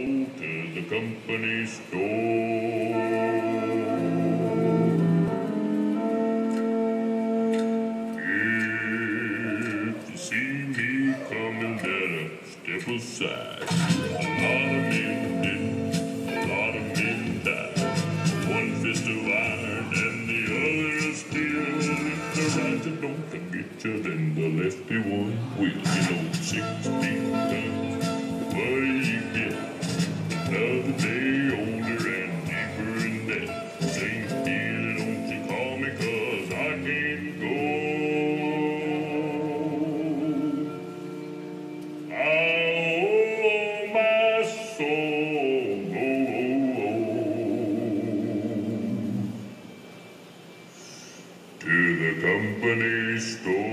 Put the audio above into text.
to the company store. If you see me coming, better step aside. A lot of men did, a lot of men died. One fist of iron and the other of steel. If the right don't get you, then the lefty one will. You know, 16 another day older and deeper in debt. Saint Peter, don't you call me cause I can't go. I owe my soul. Oh, oh, oh, oh. To the company store.